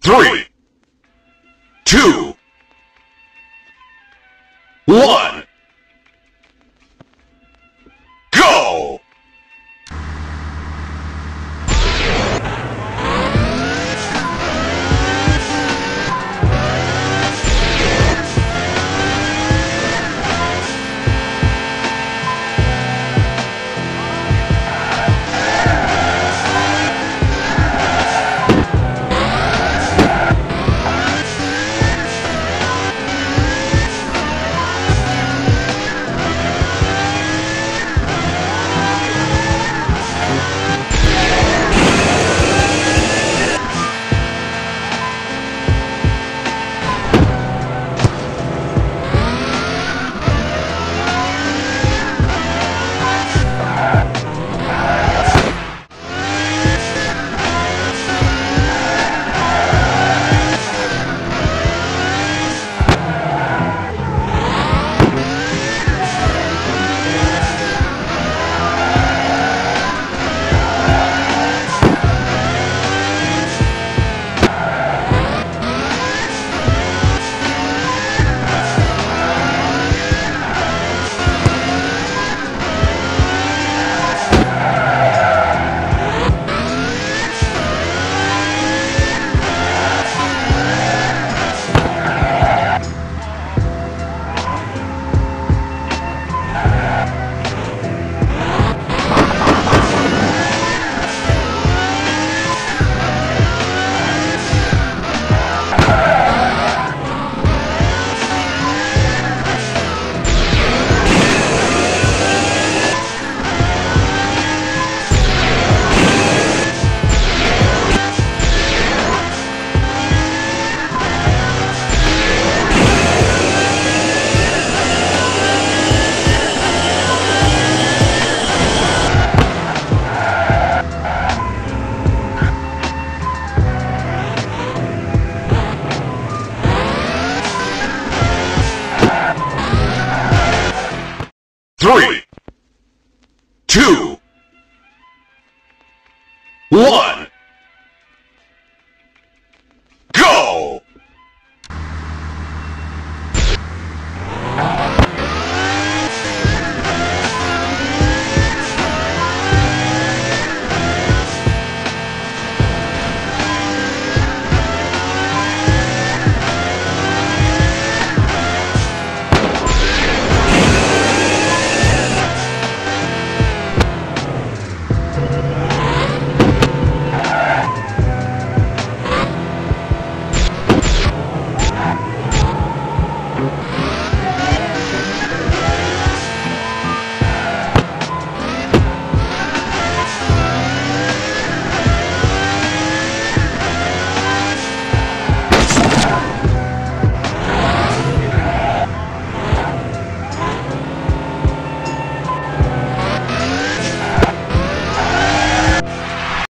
three, Three, two, one.